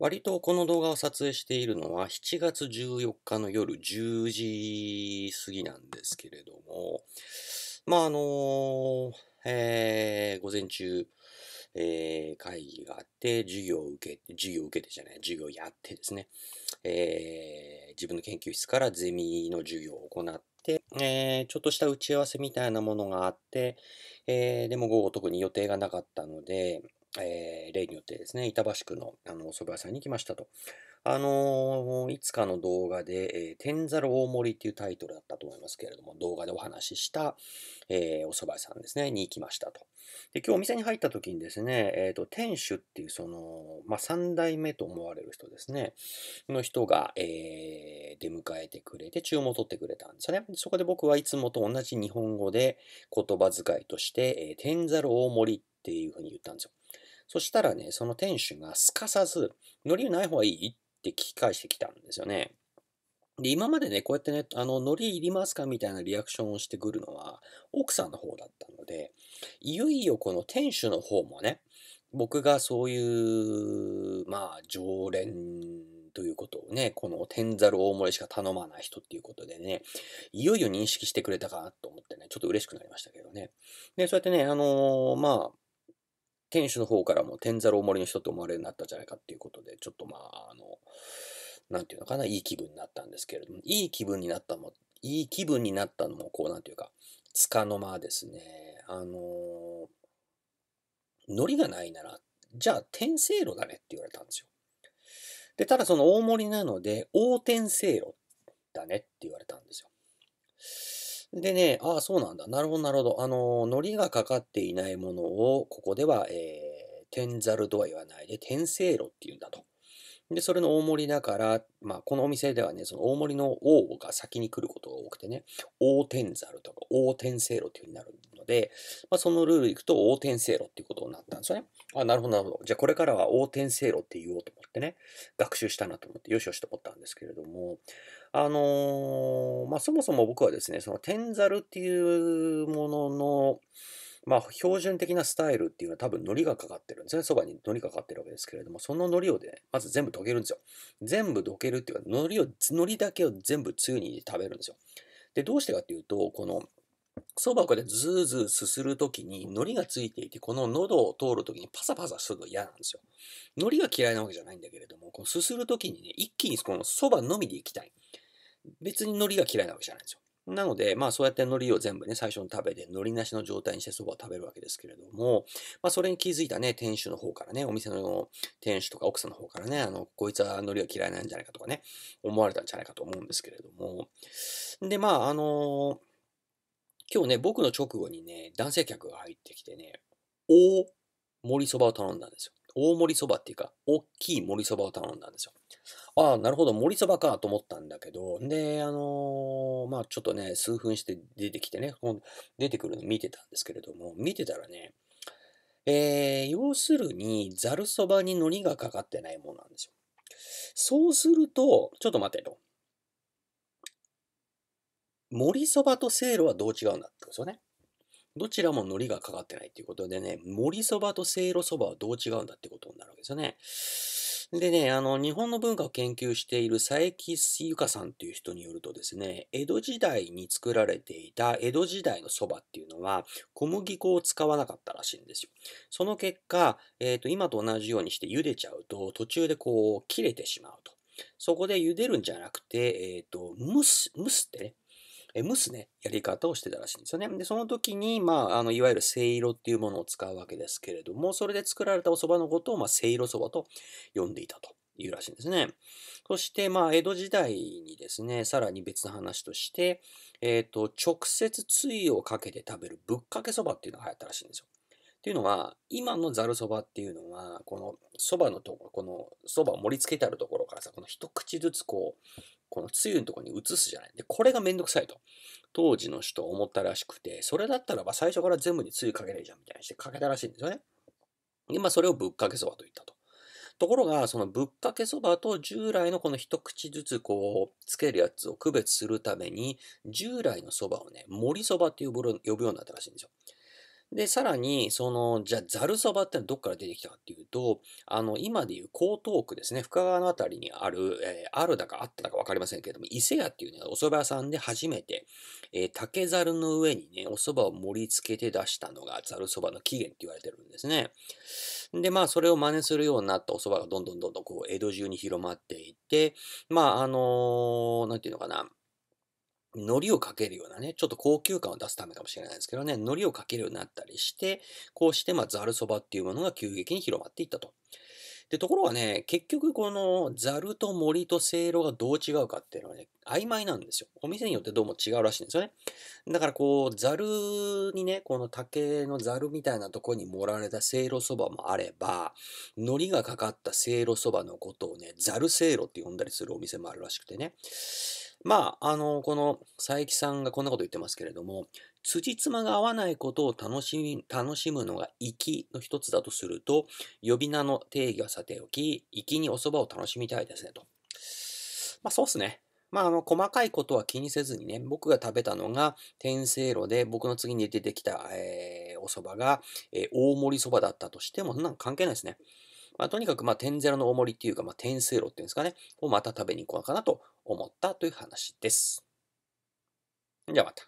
割とこの動画を撮影しているのは7月14日の夜10時過ぎなんですけれども、まああの、えー、午前中、えー、会議があって、授業を受け、授業を受けてじゃない、授業をやってですね、えー、自分の研究室からゼミの授業を行って、えー、ちょっとした打ち合わせみたいなものがあって、えー、でも午後特に予定がなかったので、えー、例によってですね、板橋区のあのお蕎麦屋さんに来ましたと。あのー、いつかの動画で、えー、天ざる大盛りっていうタイトルだったと思いますけれども、動画でお話しした、えー、お蕎麦屋さんですね、に行きましたと。で、今日お店に入った時にですね、えっ、ー、と、店主っていうその、まあ、三代目と思われる人ですね、の人が、えー、出迎えてくれて注文を取ってくれたんですよね。そこで僕はいつもと同じ日本語で言葉遣いとして、えー、天ざる大盛りっていうふうに言ったんですよ。そしたらね、その店主がすかさず、海苔ない方がいい？って聞き返してきたんですよね。で、今までね、こうやってね、あの、海苔いりますか？みたいなリアクションをしてくるのは、奥さんの方だったので、いよいよこの店主の方もね、僕がそういう、まあ、常連ということをね、この天ざる大盛りしか頼まない人っていうことでね、いよいよ認識してくれたかなと思ってね、ちょっと嬉しくなりましたけどね。で、そうやってね、あのー、まあ、店主の方からも天ざる大盛りの人と思われるようになったんじゃないかっていうことで、ちょっとまあ、あの、なんていうのかな、いい気分になったんですけれども、いい気分になったも、いい気分になったのも、こう、なんていうか、つかの間ですね、あの海苔がないなら、じゃあ、天せいろだねって言われたんですよ。で、ただその大盛りなので、大天せいろだねって言われたんですよ。でね、ああ、そうなんだ。なるほど、なるほど。あの、海苔がかかっていないものを、ここでは、えー、天ざるとは言わないで、天せいろって言うんだと。で、それの大盛りだから、まあ、このお店ではね、その大盛りの王が先に来ることが多くてね、大天ざるとか大天せいろっていう風になるので、まあ、そのルールいくと大天せいろっていうことになったんですよね。あ、なるほど、なるほど。じゃあこれからは大天せいろって言おうと思ってね、学習したなと思って、よしよしと思ったんですけれども、あのー、まあ、そもそも僕はですね、その天ざるっていうものの、まあ、標準的なスタイルっていうのは多分海苔がかかってるんですね。そばに海苔がかかってるわけですけれども、その海苔をね、まず全部溶けるんですよ。全部溶けるっていうか、海苔を、海苔だけを全部つゆに食べるんですよ。で、どうしてかっていうと、この、そばをこうやってズーズーすするときに海苔がついていて、この喉を通るときにパサパサするの嫌なんですよ。海苔が嫌いなわけじゃないんだけれども、このすするときにね、一気にこのそばのみでいきたい。別に海苔が嫌いなわけじゃないんですよ。なので、まあそうやって海苔を全部ね、最初に食べて、海苔なしの状態にしてそばを食べるわけですけれども、まあそれに気づいたね、店主の方からね、お店の店主とか奥さんの方からね、あの、こいつは海苔が嫌いなんじゃないかとかね、思われたんじゃないかと思うんですけれども、で、まああの今日ね、僕の直後にね、男性客が入ってきてね、大盛りそばを頼んだんですよ。大盛りそばっていうか、大きい盛りそばを頼んだんですよ。ああ、なるほど、盛りそばかと思ったんだけど、で、あのー、まあちょっとね、数分して出てきてね、出てくるの見てたんですけれども、見てたらね、えー、要するに、ざるそばに海苔がかかってないものなんですよ。そうすると、ちょっと待てと。盛りそばとせいろはどう違うんだってことですよね。どちらも海苔がかかってないっていうことでね、盛りそばとせいろそばはどう違うんだってことになるわけですよね。でね、あの、日本の文化を研究している佐伯由香さんっていう人によるとですね、江戸時代に作られていた江戸時代の蕎麦っていうのは小麦粉を使わなかったらしいんですよ。その結果、えっ、ー、と、今と同じようにして茹でちゃうと途中でこう切れてしまうと。そこで茹でるんじゃなくて、えっ、ー、と、蒸す、蒸すってね、蒸すね、やり方をしてたらしいんですよね。で、その時に、まあ、あの、いわゆるせいろっていうものを使うわけですけれども、それで作られたお蕎麦のことを、まあ、せいろ蕎麦と呼んでいたというらしいんですね。そして、まあ、江戸時代にですね、さらに別の話として、えっ、ー、と、直接つゆをかけて食べるぶっかけそばっていうのが流行ったらしいんですよ。っていうのは、今のざるそばっていうのは、このそばのところ、このそばを盛り付けてあるところからさ、この一口ずつこう、このつゆのところに移すじゃない。で、これがめんどくさいと。当時の人思ったらしくて、それだったらば最初から全部につゆかけないじゃんみたいにしてかけたらしいんですよね。で、まあそれをぶっかけそばと言ったと。ところが、そのぶっかけそばと従来のこの一口ずつこう、つけるやつを区別するために、従来のそばをね、盛りそばって呼ぶようになったらしいんですよ。で、さらに、その、じゃあ、ざるそばってのはどっから出てきたかっていうと、あの、今でいう江東区ですね、深川のあたりにある、えー、あるだかあっただかわかりませんけれども、伊勢屋っていうね、お蕎麦屋さんで初めて、えー、竹ざるの上にね、お蕎麦を盛り付けて出したのがざるそばの起源って言われてるんですね。で、まあ、それを真似するようになったお蕎麦がどんどんどんどんこう、江戸中に広まっていって、まあ、あのー、なんていうのかな、海苔をかけるようなね、ちょっと高級感を出すためかもしれないですけどね、海苔をかけるようになったりして、こうして、まあ、ざるそばっていうものが急激に広まっていったと。で、ところがね、結局このざると森とせいろがどう違うかっていうのはね、曖昧なんですよ。お店によってどうも違うらしいんですよね。だからこう、ざるにね、この竹のざるみたいなところに盛られたせいろそばもあれば、海苔がかかったせいろそばのことをね、ざるせいろって呼んだりするお店もあるらしくてね。まあ、あの、この佐伯さんがこんなこと言ってますけれども、辻褄が合わないことを楽しみ、楽しむのが粋の一つだとすると、呼び名の定義はさておき、粋にお蕎麦を楽しみたいですねと。まあそうっすね。まあ、あの、細かいことは気にせずにね、僕が食べたのが、天せいろで、僕の次に出てきた、えー、お蕎麦が、えー、大盛り蕎麦だったとしても、そんなの関係ないですね。まあ、とにかく、まあ、天ゼロの大盛りっていうか、まあ、天せいろっていうんですかね、をまた食べに行こうかなと思ったという話です。じゃまた。